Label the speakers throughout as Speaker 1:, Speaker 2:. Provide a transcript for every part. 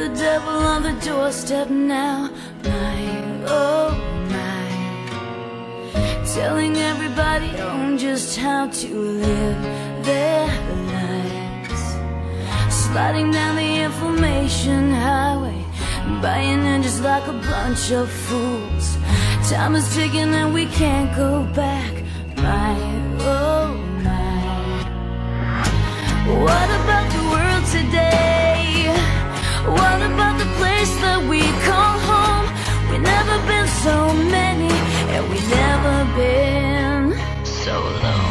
Speaker 1: the devil on the doorstep now. My oh my! Telling everybody on just how to live their lives. Sliding down the information highway. Buying in just like a bunch of fools. Time is ticking and we can't go back. shower now.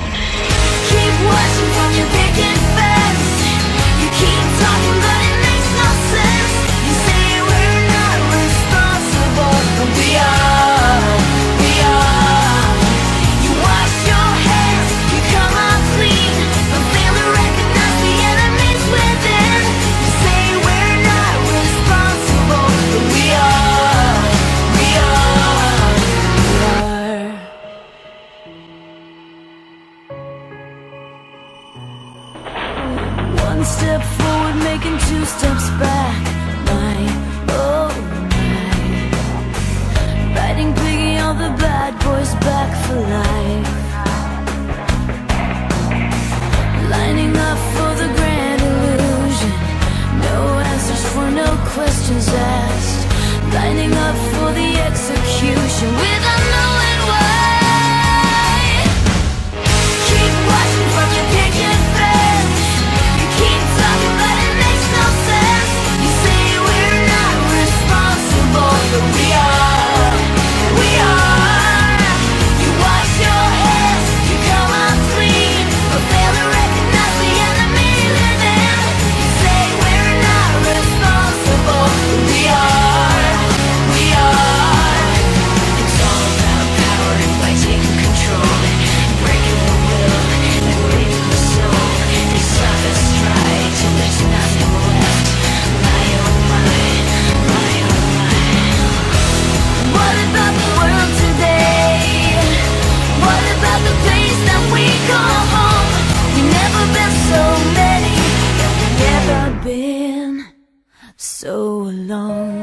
Speaker 1: step forward, making two steps back. My, oh my. Riding piggy on the bad boys back. so long.